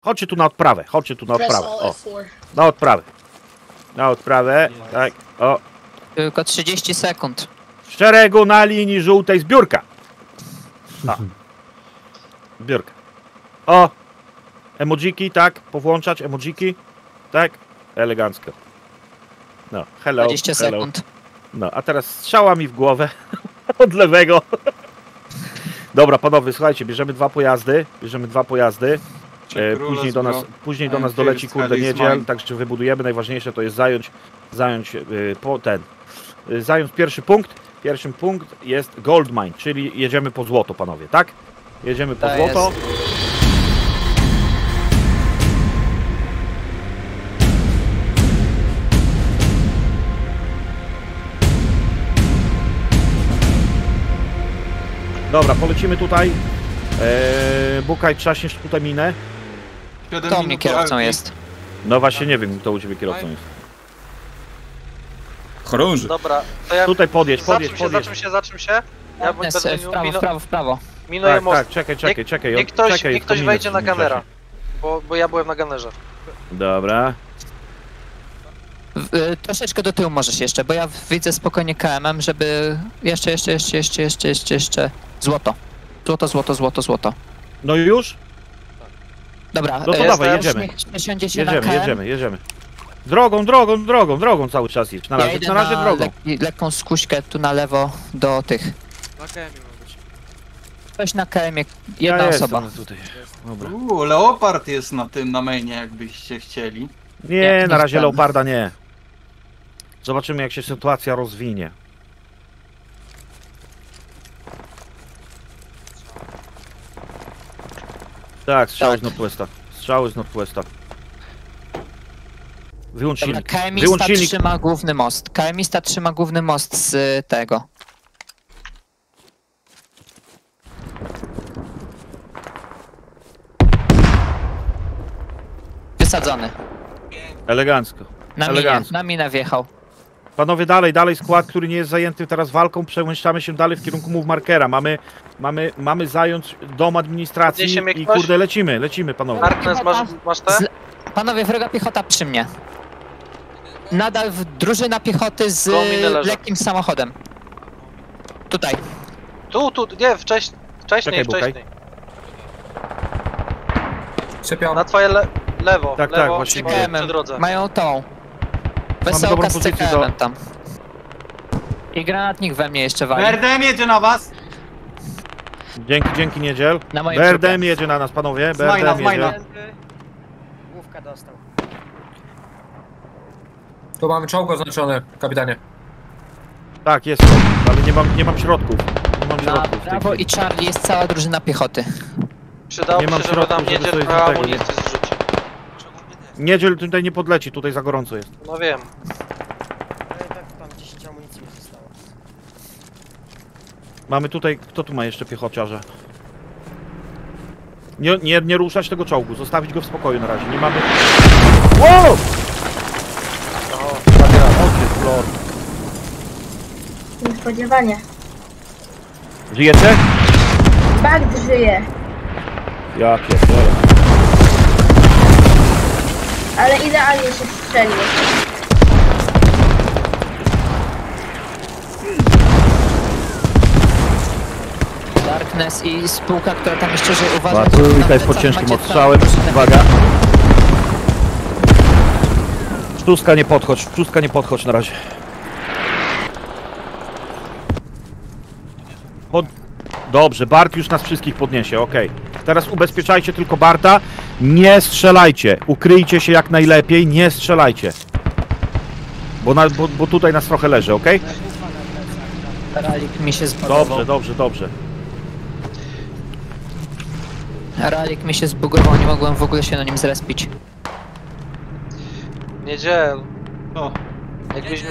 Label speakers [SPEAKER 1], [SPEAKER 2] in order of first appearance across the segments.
[SPEAKER 1] Chodźcie tu na odprawę, chodźcie tu na odprawę. O,
[SPEAKER 2] F4.
[SPEAKER 1] na odprawę. Na odprawę, tak, o.
[SPEAKER 3] Tylko 30 sekund.
[SPEAKER 1] Z szeregu na linii żółtej zbiórka. O. Zbiórka. O! Emojiki, tak, powłączać emojiki. Tak, elegancko. No, hello,
[SPEAKER 3] 20
[SPEAKER 1] hello.
[SPEAKER 3] sekund.
[SPEAKER 1] No, a teraz strzała mi w głowę od lewego. Dobra, panowie, słuchajcie, bierzemy dwa pojazdy, bierzemy dwa pojazdy. E, później do nas, później do nas doleci kurde niedziel, także wybudujemy. Najważniejsze to jest zająć, zająć e, po ten, e, zająć pierwszy punkt. Pierwszym punkt jest gold mine, czyli jedziemy po złoto, panowie, tak? Jedziemy po
[SPEAKER 3] Tak
[SPEAKER 1] złoto. Dobra, polecimy tutaj. Eee, Bukaj, trzaśniesz tutaj minę.
[SPEAKER 3] Kto mnie kierowcą jest?
[SPEAKER 1] No właśnie nie wiem, kto u ciebie kierowcą jest.
[SPEAKER 4] Chorąży.
[SPEAKER 5] Dobra, to ja...
[SPEAKER 1] Tutaj podjedź, podjedź,
[SPEAKER 5] Zaczym się, zaczym
[SPEAKER 1] podjedź.
[SPEAKER 5] się, zaczym się. Ja bym
[SPEAKER 3] Jest, w
[SPEAKER 5] minu,
[SPEAKER 3] prawo, w prawo, w prawo.
[SPEAKER 5] minuję
[SPEAKER 1] Tak,
[SPEAKER 5] most.
[SPEAKER 1] tak, czekaj, czekaj, czekaj.
[SPEAKER 5] Niech ktoś,
[SPEAKER 1] czekaj,
[SPEAKER 5] niech ktoś wejdzie na
[SPEAKER 1] tym czasie.
[SPEAKER 5] Bo, bo ja byłem na ganerze.
[SPEAKER 1] Dobra.
[SPEAKER 3] W- y, Troszeczkę do tyłu możesz jeszcze, bo ja widzę spokojnie KM-em, żeby... Jeszcze, jeszcze, jeszcze, jeszcze, jeszcze, jeszcze, jeszcze... Złoto. Złoto, złoto, złoto, złoto.
[SPEAKER 1] No już?
[SPEAKER 3] Dobra,
[SPEAKER 1] No to
[SPEAKER 3] e,
[SPEAKER 1] dawaj, jedziemy.
[SPEAKER 3] na
[SPEAKER 1] Jedziemy,
[SPEAKER 3] KM.
[SPEAKER 1] jedziemy, jedziemy. Drogą, drogą, drogą, drogą cały czas jedź. Na
[SPEAKER 3] Ja
[SPEAKER 1] razie,
[SPEAKER 3] idę
[SPEAKER 1] na razie
[SPEAKER 3] na
[SPEAKER 1] drogą.
[SPEAKER 3] lek- lekką skuśkę tu na lewo do tych.
[SPEAKER 6] Na KM ma być.
[SPEAKER 3] Ktoś na KM-ie, jedna
[SPEAKER 1] ja
[SPEAKER 3] osoba.
[SPEAKER 1] Jestem tutaj. Dobra.
[SPEAKER 4] Uuu, leopard jest na tym, na mainie, jakbyście chcieli.
[SPEAKER 1] Nie,
[SPEAKER 3] Nie,
[SPEAKER 1] na
[SPEAKER 3] nie
[SPEAKER 1] razie. Leoparda nie. Zobaczymy jak się sytuacja rozwinie. Tak, strzały
[SPEAKER 3] Tak.
[SPEAKER 1] z Northwesta. Strzały z Northwesta. Wyłącz
[SPEAKER 3] Dobra,
[SPEAKER 1] silnik.
[SPEAKER 3] KMista
[SPEAKER 1] Wyłącz silnik.
[SPEAKER 3] trzyma główny most. KMista trzyma główny most z y, tego. Wysadzony.
[SPEAKER 1] Elegancko.
[SPEAKER 3] Na minę,
[SPEAKER 1] Elegancko.
[SPEAKER 3] na minę wjechał.
[SPEAKER 1] Panowie, dalej, dalej skład, który nie jest zajęty teraz walką, przemieszczamy się dalej w kierunku move markera. Mamy, mamy, mamy zająć dom administracji i
[SPEAKER 5] ktoś?
[SPEAKER 1] kurde lecimy, lecimy panowie.
[SPEAKER 5] Darkness, masz, masz te?
[SPEAKER 3] Z... Panowie, wroga piechota przy mnie. Nadal w drużyna piechoty z lekkim samochodem. Tutaj.
[SPEAKER 5] Tu, tu, nie, wcześniej, wcześniej,
[SPEAKER 1] Czekaj,
[SPEAKER 5] wcześniej. Na twoje le lewo,
[SPEAKER 1] Tak, tak,
[SPEAKER 5] lewo,
[SPEAKER 1] właśnie
[SPEAKER 5] przy,
[SPEAKER 1] mówię.
[SPEAKER 5] przy drodze.
[SPEAKER 3] Mają tą.
[SPEAKER 1] Dobrą
[SPEAKER 3] Wesołka z
[SPEAKER 1] pozycję do-
[SPEAKER 3] tam. I granatnik we mnie jeszcze wali.
[SPEAKER 4] Berdem jedzie na was!
[SPEAKER 1] Dzięki, dzięki niedziel.
[SPEAKER 3] Na moim
[SPEAKER 1] Berdem jedzie na nas panowie, Berdem
[SPEAKER 4] z majna.
[SPEAKER 1] jedzie.
[SPEAKER 2] Główka dostał.
[SPEAKER 6] Tu mamy czołg oznaczony, kapitanie.
[SPEAKER 1] Tak, jest, ale nie mam, nie mam środków. Nie mam
[SPEAKER 3] Na
[SPEAKER 1] środków. w tej
[SPEAKER 3] prawo
[SPEAKER 1] chwili.
[SPEAKER 3] i Charlie jest cała drużyna piechoty.
[SPEAKER 5] Przydałoby
[SPEAKER 1] Nie mam
[SPEAKER 5] się, żeby
[SPEAKER 1] środków,
[SPEAKER 5] nam
[SPEAKER 1] żeby
[SPEAKER 5] niedziel
[SPEAKER 1] coś do tego. Niedziel tutaj nie podleci, tutaj za gorąco jest.
[SPEAKER 5] No wiem.
[SPEAKER 2] Ale i tak tam 10 amunicji mi zostało.
[SPEAKER 1] Mamy tutaj, kto tu ma jeszcze piechociarze? Nie, nie, nie ruszać tego czołgu, zostawić go w spokoju na razie, nie mamy... Wow!
[SPEAKER 5] O, zabiera.
[SPEAKER 7] Niespodziewanie.
[SPEAKER 1] Żyjecie?
[SPEAKER 7] Bagt żyje,
[SPEAKER 1] Ja pierdolę.
[SPEAKER 7] Ale idealnie się strzelił.
[SPEAKER 3] Darkness i spółka, która tam jeszcze żyje. Że na
[SPEAKER 1] jest pod ciężkim odstrzałem, uwaga. Szczuska nie podchodź, szczuska nie podchodź na razie. Pod... Dobrze, Bart już nas wszystkich podniesie, okej. Teraz ubezpieczajcie tylko Barta, nie strzelajcie, ukryjcie się jak najlepiej, nie strzelajcie. Bo, na, bo, bo tutaj nas trochę leży, okej?
[SPEAKER 3] Ralik mi się zbugował.
[SPEAKER 1] Dobrze, dobrze, dobrze.
[SPEAKER 3] Ralik mi się zbugował, nie mogłem w ogóle się na nim zrespić.
[SPEAKER 5] Niedziel.
[SPEAKER 4] O,
[SPEAKER 5] Jakbyś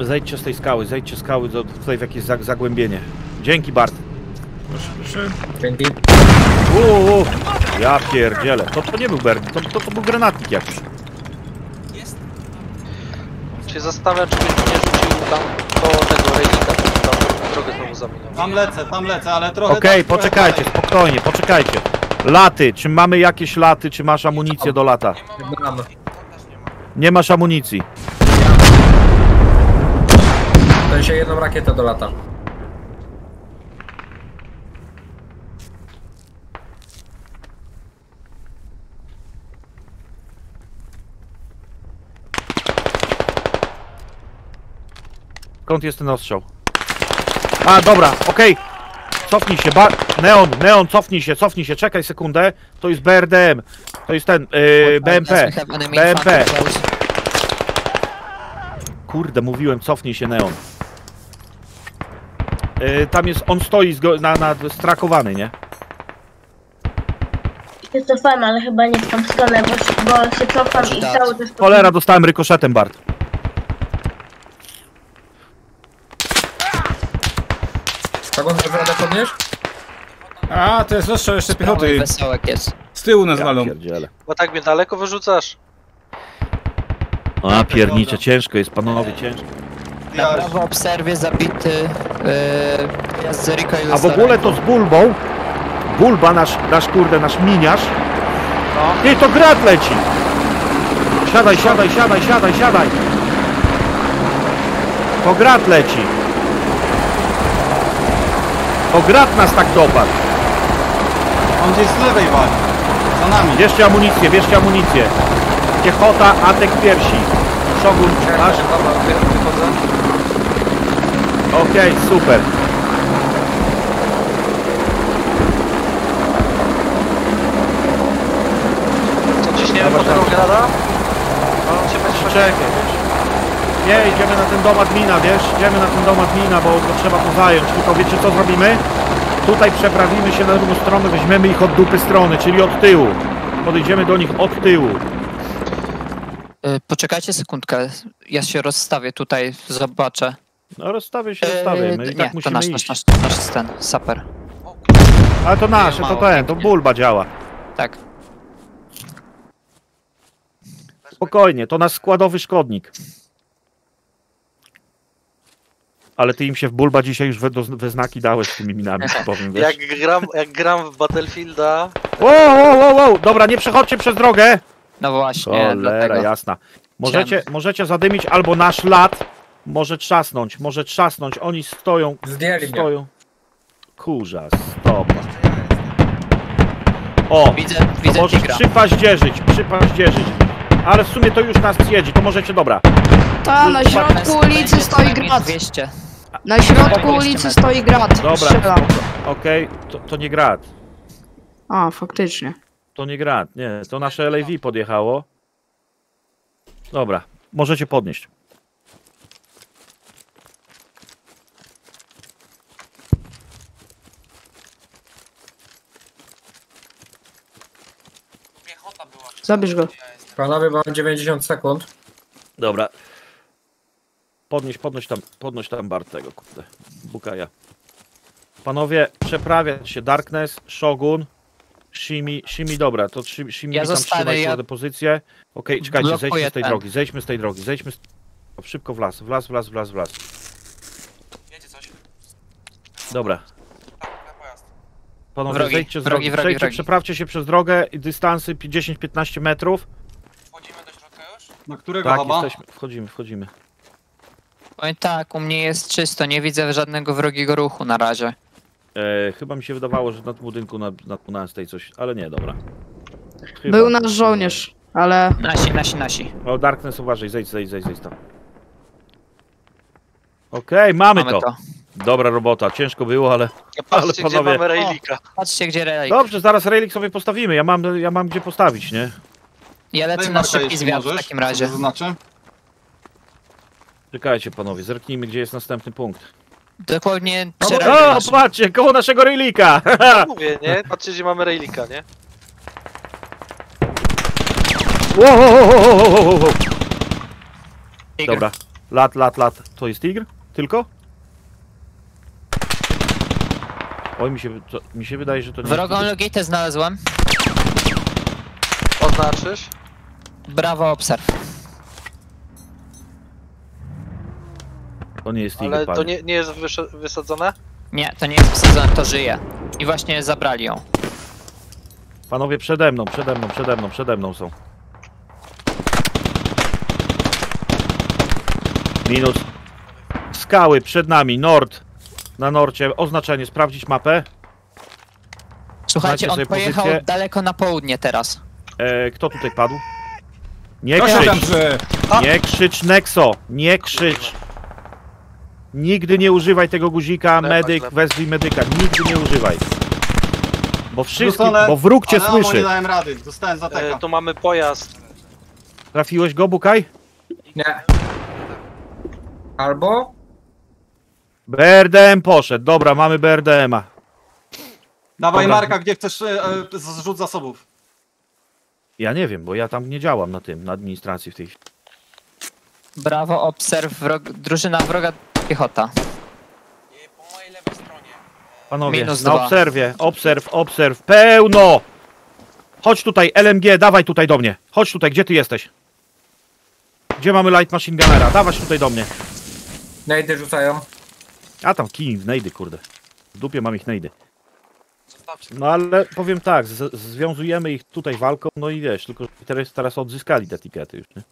[SPEAKER 1] Zejdźcie z tej skały, zejdźcie z skały do, tutaj w jakieś zag- zagłębienie. Dzięki Bart.
[SPEAKER 6] Dzięki.
[SPEAKER 1] Uuu, ja pierdzielę. To, to nie był Berg, to, to, to był granatnik jakiś.
[SPEAKER 5] się zastanawiam, czy byś mnie nie rzucił tam koło tego rejnika, tam drogę znowu zaminował.
[SPEAKER 4] Tam lecę, tam lecę, ale trochę...
[SPEAKER 1] Okej,
[SPEAKER 4] trochę
[SPEAKER 1] poczekajcie,
[SPEAKER 4] dalej.
[SPEAKER 1] spokojnie, poczekajcie. Laty, czy mamy jakieś laty, czy masz amunicję do lata?
[SPEAKER 6] Mam.
[SPEAKER 1] Nie masz amunicji.
[SPEAKER 6] Sensie jedną rakietę do lata.
[SPEAKER 1] Skąd jest ten ostrzał? A, dobra, okej. Cofnij się, ba Neon, Neon, cofnij się, cofnij się, czekaj sekundę. To jest BRDM. To jest ten, yy, BMP. BMP. Kurde, mówiłem, cofnij się, Neon. Yy, tam jest, on stoi zgo- na, na, strakowany, nie?
[SPEAKER 7] Się cofamy, ale chyba nie w tą stronę, bo, się- bo się cofam i
[SPEAKER 3] Tak.
[SPEAKER 7] cały czas...
[SPEAKER 1] Cholera, dostałem rykoszetem, Bart.
[SPEAKER 6] Kogo chcesz radę podnieść?
[SPEAKER 8] A, to jest ostrzał jeszcze
[SPEAKER 3] Prawej
[SPEAKER 8] piechoty.
[SPEAKER 3] wesołek jest.
[SPEAKER 8] Z tyłu nas walą.
[SPEAKER 1] pierdzielę.
[SPEAKER 5] Bo tak mnie daleko wyrzucasz?
[SPEAKER 1] A, piernicze, ciężko jest, panowie, ciężko.
[SPEAKER 3] Na
[SPEAKER 4] Ja-
[SPEAKER 3] prawo obserwie zabity yy, jest Zeriko i
[SPEAKER 1] A w ogóle to z Bulbą, Bulba, nasz, nasz kurde, nasz miniarz, nie, to grat leci. Siadaj, siadaj, siadaj, siadaj, siadaj. To grat leci. To grat nas tak dopadł.
[SPEAKER 4] On gdzieś z lewej wali. Za nami.
[SPEAKER 1] Bierzcie amunicję, bierzcie amunicję. Piechota, atek piersi. Szogun, masz?
[SPEAKER 5] Dobra, wychodzę.
[SPEAKER 1] Okej, super.
[SPEAKER 5] Co, ciśniemy po tego? No, się będzie
[SPEAKER 1] Czekaj, wiesz. Nie, idziemy na ten dom admina, wiesz? Idziemy na ten dom admina, bo go trzeba to zająć. Tylko wiecie co zrobimy? Tutaj przeprawimy się na drugą stronę, weźmiemy ich od dupy strony, czyli od tyłu. Podejdziemy do nich od tyłu.
[SPEAKER 3] Yy, poczekajcie sekundkę, ja się rozstawię tutaj, zobaczę.
[SPEAKER 1] No rozstawię się, rozstawię. My
[SPEAKER 3] Yy,
[SPEAKER 1] i
[SPEAKER 3] nie,
[SPEAKER 1] tak
[SPEAKER 3] to
[SPEAKER 1] musimy
[SPEAKER 3] nasz,
[SPEAKER 1] iść.
[SPEAKER 3] nasz, nasz, nasz ten, saper.
[SPEAKER 1] Ale to nasze, to ten, to bulba działa.
[SPEAKER 3] Tak.
[SPEAKER 1] Spokojnie, to nasz składowy szkodnik. Ale ty im się w bulba dzisiaj już we, do- we znaki dałeś z tymi minami, powiem, wiesz?
[SPEAKER 5] Jak gram, jak gram w Battlefielda,
[SPEAKER 1] Wow, wow, wow, wow, dobra, nie przechodźcie przez drogę.
[SPEAKER 3] No właśnie,
[SPEAKER 1] Cholera,
[SPEAKER 3] dlatego.
[SPEAKER 1] jasna. Możecie, możecie zadymić albo nasz lat może trzasnąć, może trzasnąć. Oni stoją,
[SPEAKER 6] Zdjęli mnie.
[SPEAKER 1] stoją. Kurza, stopa. O,
[SPEAKER 3] Widzę, widzę
[SPEAKER 1] możesz
[SPEAKER 3] tigra.
[SPEAKER 1] przypaździerzyć, przypaździerzyć. Ale w sumie to już nas zjedzi, to możecie, dobra.
[SPEAKER 9] Ta, na środku ulicy stoi grat.
[SPEAKER 3] 200.
[SPEAKER 9] Na środku ulicy stoi grat.
[SPEAKER 1] Dobra, okej, to, to nie grat.
[SPEAKER 9] A, faktycznie.
[SPEAKER 1] To nie grat, nie, to nasze LAV podjechało. Dobra, możecie podnieść.
[SPEAKER 9] Zabierz go.
[SPEAKER 6] Panowie, mam 90 sekund.
[SPEAKER 1] Dobra. Podnieś, podnoś tam, podnoś tam Bart tego, kurde. Bukaja. Panowie, przeprawiać się Darkness, Shogun, Shimi, Shimi, dobra, to Shimi, Shimi
[SPEAKER 3] Ja
[SPEAKER 1] tam trzymaj
[SPEAKER 3] ja-
[SPEAKER 1] pozycję. Okej, czekajcie,
[SPEAKER 3] Blokuję
[SPEAKER 1] zejdźmy z tej
[SPEAKER 3] ten.
[SPEAKER 1] drogi, zejdźmy z tej drogi, zejdźmy z... Szybko w las, w las, w las, w las, w las. Dobra. Panowie,
[SPEAKER 3] Wrogi,
[SPEAKER 1] zejdźcie z
[SPEAKER 3] wrogi,
[SPEAKER 1] drogi,
[SPEAKER 3] wrogi,
[SPEAKER 1] zejdźcie,
[SPEAKER 3] wrogi.
[SPEAKER 1] przeprawcie się przez drogę i dystansy 10-15 metrów.
[SPEAKER 4] Na którego
[SPEAKER 1] Tak,
[SPEAKER 4] chyba?
[SPEAKER 1] jesteśmy, wchodzimy, wchodzimy.
[SPEAKER 3] Oj tak, u mnie jest czysto, nie widzę żadnego wrogiego ruchu na razie.
[SPEAKER 1] E, chyba mi się wydawało, że na tym budynku na, na 12 coś, ale nie, dobra. Chyba.
[SPEAKER 9] Był nasz żołnierz, ale
[SPEAKER 3] Nasi, nasi, nasi.
[SPEAKER 1] O, Darkness, uważaj, zejdź, zejdź, zejdź, zejdź tam. Okej, mamy,
[SPEAKER 3] Mamy
[SPEAKER 1] to.
[SPEAKER 3] to.
[SPEAKER 1] Dobra robota, ciężko było, ale...
[SPEAKER 5] nie patrzcie gdzie
[SPEAKER 1] panowie-
[SPEAKER 5] mamy Railika.
[SPEAKER 3] Patrzcie gdzie relik.
[SPEAKER 1] Dobrze, zaraz relik sobie postawimy, ja mam, ja mam gdzie postawić, nie?
[SPEAKER 3] Ja lecę
[SPEAKER 4] Daj
[SPEAKER 3] na
[SPEAKER 4] marka,
[SPEAKER 3] szybki zwiat w takim razie.
[SPEAKER 4] to Zaznaczę.
[SPEAKER 1] Czekajcie panowie, zerknijmy, gdzie jest następny punkt.
[SPEAKER 3] Dokładnie przy
[SPEAKER 1] O, o
[SPEAKER 3] naszym.
[SPEAKER 1] patrzcie, koło naszego relika!
[SPEAKER 5] Mówię, nie? Patrzcie gdzie mamy Railika, nie?
[SPEAKER 1] Wow, wow, wow. Dobra, lat, lat, lat. To jest tigr? Tylko? Oj, mi się, to, mi się wydaje, że to nie
[SPEAKER 3] Wrogą
[SPEAKER 1] jest
[SPEAKER 3] logitę znalazłem.
[SPEAKER 5] Oznaczysz?
[SPEAKER 3] Brawo, obserw.
[SPEAKER 1] To To nie jest
[SPEAKER 5] Ale to nie, nie jest wysadzone?
[SPEAKER 3] Nie, to nie jest wsadzone, to żyje. I właśnie zabrali ją.
[SPEAKER 1] Panowie przede mną, przede mną, przede mną, przede mną są. Minus. Skały przed nami, nord. Na norcie, oznaczenie, sprawdzić mapę.
[SPEAKER 3] Słuchajcie,
[SPEAKER 1] Znacie
[SPEAKER 3] on
[SPEAKER 1] sobie
[SPEAKER 3] pojechał
[SPEAKER 1] pozycję?
[SPEAKER 3] daleko na południe teraz.
[SPEAKER 1] E, kto tutaj padł? Nie
[SPEAKER 8] tam
[SPEAKER 1] krzycz, nie krzycz Nexo, nie krzycz. Nigdy nie używaj tego guzika, medyk, wezwij medyka, nigdy nie używaj. Bo wszystkich,
[SPEAKER 4] Rzucone,
[SPEAKER 1] bo wróg cię
[SPEAKER 4] ale amo nie
[SPEAKER 1] słyszy.
[SPEAKER 4] dałem rady, dostałem za
[SPEAKER 5] E,
[SPEAKER 4] teka.
[SPEAKER 5] tu mamy pojazd.
[SPEAKER 1] Trafiłeś go, Bukaj?
[SPEAKER 6] Nie. Albo?
[SPEAKER 1] BRDM poszedł, dobra, mamy BRDM-a.
[SPEAKER 4] Dawaj
[SPEAKER 1] Dobra.
[SPEAKER 4] Marka, gdzie chcesz e, e, zrzut zasobów.
[SPEAKER 1] Ja nie wiem, bo ja tam nie działam na tym, na administracji w tej chwili.
[SPEAKER 3] Brawo, obserw, wrog, drużyna wroga piechota.
[SPEAKER 1] Panowie,
[SPEAKER 3] Minus
[SPEAKER 1] na
[SPEAKER 3] dwa.
[SPEAKER 1] obserwie, obserw, obserw, pełno! Chodź tutaj, LMG, dawaj tutaj do mnie. Chodź tutaj, gdzie ty jesteś? Gdzie mamy light machine gunnera? Dawać tutaj do mnie.
[SPEAKER 6] Nejdy rzucają.
[SPEAKER 1] A tam kij, nejdy, kurde. W dupie mam ich nejdy. No ale powiem tak, związujemy ich tutaj walką, no i wiesz, tylko teraz, teraz odzyskali te etykiety już, nie?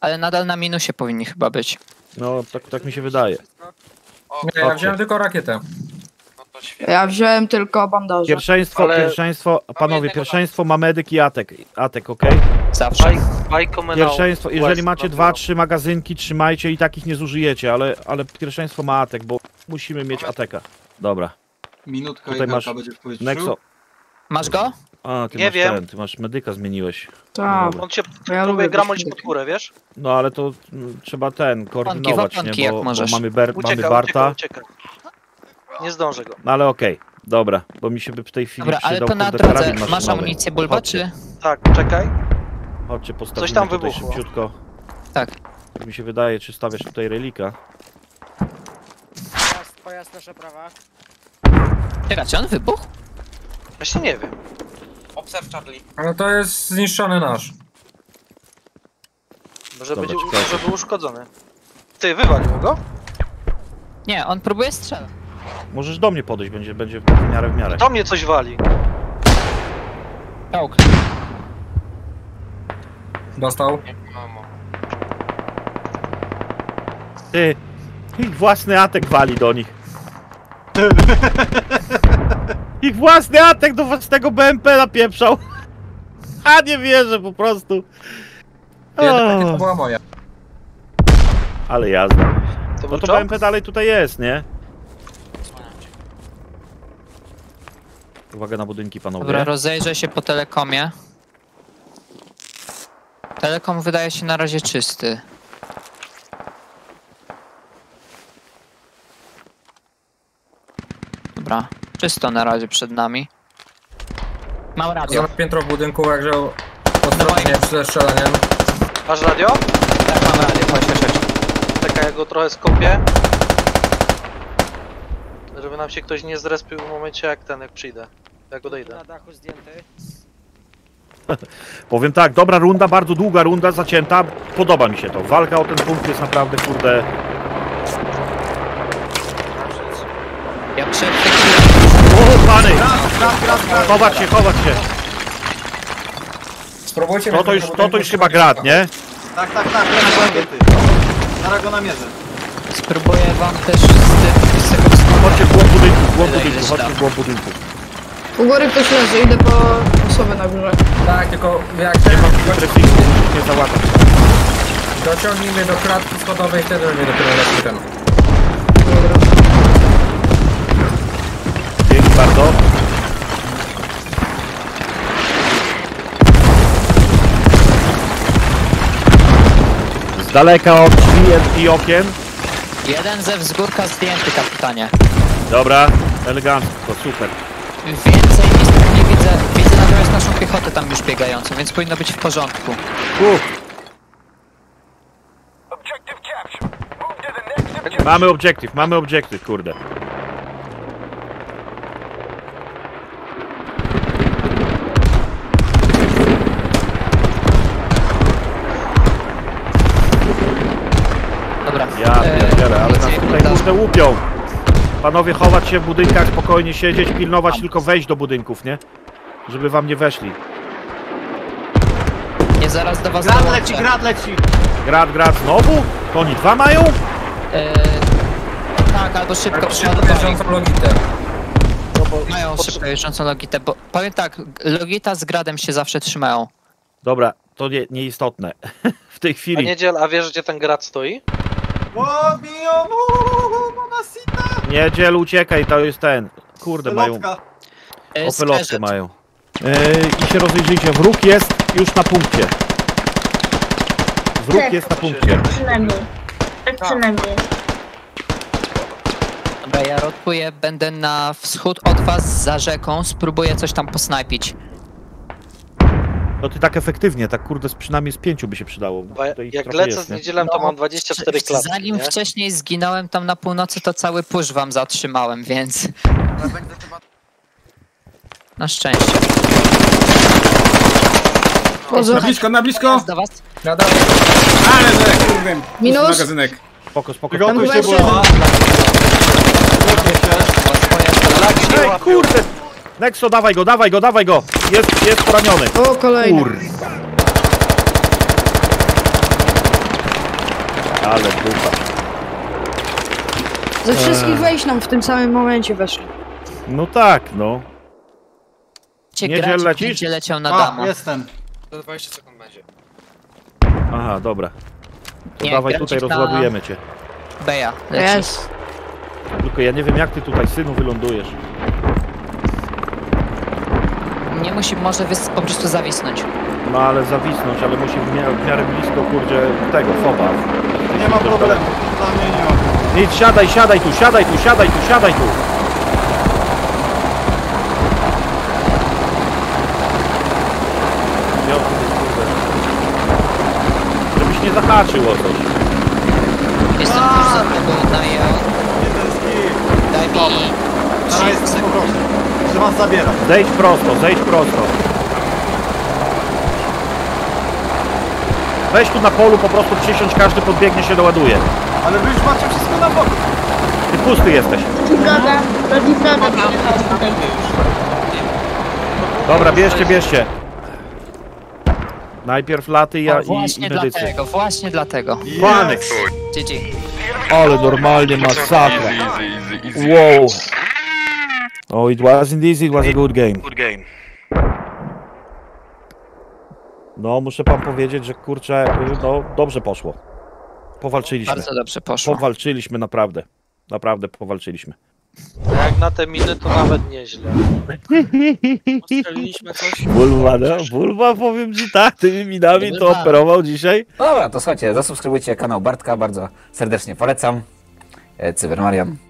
[SPEAKER 3] Ale nadal na minusie powinni chyba być.
[SPEAKER 1] No, tak, tak mi się wydaje.
[SPEAKER 6] Nie, ja wziąłem tylko rakietę.
[SPEAKER 9] Ja wziąłem tylko bandaże.
[SPEAKER 1] Pierwszeństwo,
[SPEAKER 5] Ale-
[SPEAKER 1] pierwszeństwo, panowie, pierwszeństwo ma medyk i Atek. Atek, okej?
[SPEAKER 3] Zawsze.
[SPEAKER 5] Baj, bajko menał.
[SPEAKER 1] Pierwszeństwo, jeżeli macie dwa, trzy magazynki, trzymajcie i takich nie zużyjecie, ale, ale pierwszeństwo ma Atek, bo musimy mieć Ateka. Dobra,
[SPEAKER 4] Minutkę
[SPEAKER 1] Tutaj
[SPEAKER 4] i
[SPEAKER 1] masz
[SPEAKER 4] masz będzie w powietrzu.
[SPEAKER 1] Nexo.
[SPEAKER 3] Masz go?
[SPEAKER 1] A, ty
[SPEAKER 5] Nie
[SPEAKER 1] masz
[SPEAKER 5] wiem.
[SPEAKER 1] ten, ty masz medyka zmieniłeś.
[SPEAKER 9] Tak.
[SPEAKER 1] Dobra.
[SPEAKER 5] On cię
[SPEAKER 9] ja
[SPEAKER 5] próbuje
[SPEAKER 9] lubię
[SPEAKER 5] pod górę, wiesz?
[SPEAKER 1] No ale to mm, trzeba ten, koordynować, nie?
[SPEAKER 3] jak
[SPEAKER 1] Bo, bo
[SPEAKER 3] możesz.
[SPEAKER 1] mamy, ber, mamy
[SPEAKER 5] Ucieka,
[SPEAKER 1] Barta,
[SPEAKER 5] ucieka, ucieka. Nie zdążę go.
[SPEAKER 1] no ale okej, dobra, bo mi się by w tej chwili
[SPEAKER 3] Dobra, ale to na drodze masz amunicję bulba,
[SPEAKER 1] Chodźcie.
[SPEAKER 3] czy?
[SPEAKER 5] Tak, czekaj.
[SPEAKER 1] Chodźcie, postawimy
[SPEAKER 5] Coś tam
[SPEAKER 1] tutaj
[SPEAKER 5] wybuchło.
[SPEAKER 1] szybciutko.
[SPEAKER 3] Tak.
[SPEAKER 1] Jak mi się wydaje, czy stawiasz tutaj relika?
[SPEAKER 2] Pojazd, pojazd nasza prawa.
[SPEAKER 3] Czekaj, czy on wybuchł?
[SPEAKER 5] Właśnie nie wiem.
[SPEAKER 6] No to jest zniszczony nasz.
[SPEAKER 5] Może
[SPEAKER 1] Dobra,
[SPEAKER 5] być może był uszkodzony. Ty, wywalił go?
[SPEAKER 3] Nie, on próbuje strzelać.
[SPEAKER 1] Możesz do mnie podejść, będzie, będzie w miarę w miarę.
[SPEAKER 5] To mnie coś wali.
[SPEAKER 3] Czołg.
[SPEAKER 6] Dostał.
[SPEAKER 1] Ty, ich własny atek wali do nich. ich własny atek do własnego BMP napieprzał. A nie wierzę po prostu.
[SPEAKER 6] Jedna rakieta
[SPEAKER 1] O,
[SPEAKER 6] była moja.
[SPEAKER 1] ale jazda.
[SPEAKER 5] To
[SPEAKER 1] No to? BMP dalej tutaj jest, nie? Uwaga na budynki,
[SPEAKER 3] Dobra,
[SPEAKER 1] panowie.
[SPEAKER 3] rozejrzę się po telekomie. Telekom wydaje się na razie czysty. Dobra, czysto na razie przed nami. Mam radio.
[SPEAKER 6] Na piętro w budynku, jak wziął ostrożnie przed strzelaniem.
[SPEAKER 5] Masz radio?
[SPEAKER 3] Tak, mam radio, chodź, chodź, chodź.
[SPEAKER 5] Czekaj, ja go trochę skopię. Żeby nam się ktoś nie zrespił w momencie jak ten, jak przyjdę. Jak odejdę.
[SPEAKER 2] Na dachu zdjęty.
[SPEAKER 1] Powiem tak, dobra runda, bardzo długa runda, zacięta. Podoba mi się to. Walka o ten punkt jest naprawdę, kurde...
[SPEAKER 3] Ja przed
[SPEAKER 1] O, pany! Chować się, chować się.
[SPEAKER 6] Spróbujcie
[SPEAKER 1] To to już, to to już chyba grat, nie?
[SPEAKER 4] Tak, tak, tak, lecz rakiety. Zaraz go namierzę.
[SPEAKER 3] spróbuję wam też z tym z tego
[SPEAKER 1] Chodźcie w głąb budynku, w głąb budynku, chodźcie w głąb budynku.
[SPEAKER 9] U góry ktoś leży, idę po osobę na górze.
[SPEAKER 6] Tak, tylko jak ten
[SPEAKER 1] Tresingu, musisz nie załatać.
[SPEAKER 6] dociągnij mnie do klatki schodowej, wtedy mnie dopiero lecimy ten.
[SPEAKER 1] Dzięki bardzo. Z daleka od drzwi i okien.
[SPEAKER 3] Jeden ze wzgórka zdjęty, kapitanie.
[SPEAKER 1] Dobra, elegancko, super.
[SPEAKER 3] Więcej nic nie widzę. Widzę natomiast naszą piechotę tam już biegającą, więc powinno być w porządku.
[SPEAKER 1] Mamy obiektyw, mamy obiektyw, kurde. Ja pierdzielę, ale nas
[SPEAKER 3] Więcej
[SPEAKER 1] tutaj
[SPEAKER 3] uda.
[SPEAKER 1] kurde łupią. Panowie, chować się w budynkach, spokojnie siedzieć, pilnować, tylko wejść do budynków, nie? Żeby wam nie weszli.
[SPEAKER 3] Nie zaraz do was
[SPEAKER 4] Grad
[SPEAKER 3] dołączę.
[SPEAKER 4] leci, grad leci!
[SPEAKER 1] Grad, grad znowu? To oni dwa mają?
[SPEAKER 3] E, tak, albo szybko
[SPEAKER 6] Tak, szybko
[SPEAKER 3] przeładowali.
[SPEAKER 6] bieżącą logitę.
[SPEAKER 3] Mają szybko jeżdżącą logitę, bo powiem tak, logita z gradem się zawsze trzymają.
[SPEAKER 1] Dobra, to nie, nieistotne. w tej
[SPEAKER 5] A
[SPEAKER 1] chwili.
[SPEAKER 5] niedziel, a wiesz gdzie ten grad stoi?
[SPEAKER 4] O, biją! Uuu, Mama sita!
[SPEAKER 1] Nie, dziel, uciekaj, to jest ten. Kurde, mają.
[SPEAKER 4] Lotka.
[SPEAKER 3] E,
[SPEAKER 1] Opelotkę mają. Yy, I się rozejrzyjcie, wróg jest już na punkcie. Wróg
[SPEAKER 7] Tak.
[SPEAKER 1] jest na punkcie.
[SPEAKER 7] Przynajmniej. Tak przynajmniej.
[SPEAKER 3] Dobra, ja rotuję, będę na wschód od was za rzeką, spróbuję coś tam posnajpić.
[SPEAKER 1] No ty tak efektywnie, tak kurde, z przynajmniej z pięciu by się przydało.
[SPEAKER 5] Bo
[SPEAKER 1] Tutaj
[SPEAKER 5] jak lecę
[SPEAKER 1] jest,
[SPEAKER 5] z
[SPEAKER 1] nie?
[SPEAKER 5] niedzielem, to
[SPEAKER 3] No,
[SPEAKER 5] mam 24
[SPEAKER 3] Wcz-
[SPEAKER 5] klatki,
[SPEAKER 3] Zanim
[SPEAKER 5] nie?
[SPEAKER 3] wcześniej zginąłem tam na północy, to cały push wam zatrzymałem, więc na szczęście.
[SPEAKER 8] Na blisko, na blisko!
[SPEAKER 3] Jest do was?
[SPEAKER 6] Nada.
[SPEAKER 8] Ale że kurde.
[SPEAKER 9] Minus.
[SPEAKER 8] Magazynek.
[SPEAKER 1] Spoko, spoko.
[SPEAKER 9] Tam
[SPEAKER 4] się.
[SPEAKER 1] Ej, kurde! Nexo, dawaj go, dawaj go, dawaj go! Jest, jest poraniony.
[SPEAKER 9] O, kolejny.
[SPEAKER 1] Kur... Ale dupa.
[SPEAKER 9] Ze wszystkich wejść nam w tym samym momencie weszli.
[SPEAKER 1] No tak, no.
[SPEAKER 3] Cię
[SPEAKER 1] Niedziel
[SPEAKER 3] grać,
[SPEAKER 1] lecisz?
[SPEAKER 3] będzie leciał na
[SPEAKER 4] A,
[SPEAKER 3] damo.
[SPEAKER 4] jestem.
[SPEAKER 1] Aha, dobra. To
[SPEAKER 3] Nie,
[SPEAKER 1] dawaj tutaj,
[SPEAKER 3] na-
[SPEAKER 1] rozładujemy cię.
[SPEAKER 3] Beja, leci.
[SPEAKER 9] Jest.
[SPEAKER 1] Tylko ja nie wiem jak ty tutaj, synu, wylądujesz.
[SPEAKER 3] Nie musi, może wys- po prostu zawisnąć.
[SPEAKER 1] No ale zawisnąć, ale musi w, mia- w miarę blisko, kurdzie, tego, foba.
[SPEAKER 4] Nie ma problemu. Dla mnie nie ma.
[SPEAKER 1] Idź, siadaj, siadaj tu, siadaj tu, siadaj tu, siadaj tu. Ja, kurde. Żebyś nie zahaczył o coś.
[SPEAKER 3] Jestem już za tobą, daję.
[SPEAKER 4] Jeden z nich.
[SPEAKER 3] Daj mi.
[SPEAKER 4] Jestem po prostu. Was zabieram.
[SPEAKER 1] Zejdź prosto, zejdź prosto. Weź tu na polu po prostu przysiądź, każdy podbiegnie się doładuje.
[SPEAKER 4] Ale wy już macie wszystko na boku.
[SPEAKER 1] Ty pusty jesteś.
[SPEAKER 7] Zgoda. Tutaj.
[SPEAKER 1] Dobra, bierzcie, bierzcie. Najpierw laty ja
[SPEAKER 3] O,
[SPEAKER 1] i, i
[SPEAKER 3] właśnie
[SPEAKER 1] medycy.
[SPEAKER 3] dlatego, właśnie dlatego.
[SPEAKER 1] Panek!
[SPEAKER 3] GG.
[SPEAKER 1] Ale normalnie masakra. Wow. Oh, it wasn't easy, it was a good game. No, muszę wam powiedzieć, że kurczę, no dobrze poszło. Powalczyliśmy.
[SPEAKER 3] Bardzo dobrze poszło.
[SPEAKER 1] Powalczyliśmy naprawdę. Naprawdę powalczyliśmy.
[SPEAKER 5] A jak na te miny, to nawet nieźle.
[SPEAKER 2] Ustrzeliliśmy coś.
[SPEAKER 1] Bulwa, no, Bulwa powiem ci tak, tymi minami to operował dzisiaj.
[SPEAKER 10] Dobra, to słuchajcie, zasubskrybujcie kanał Bartka, bardzo serdecznie polecam. E, Cybermarian.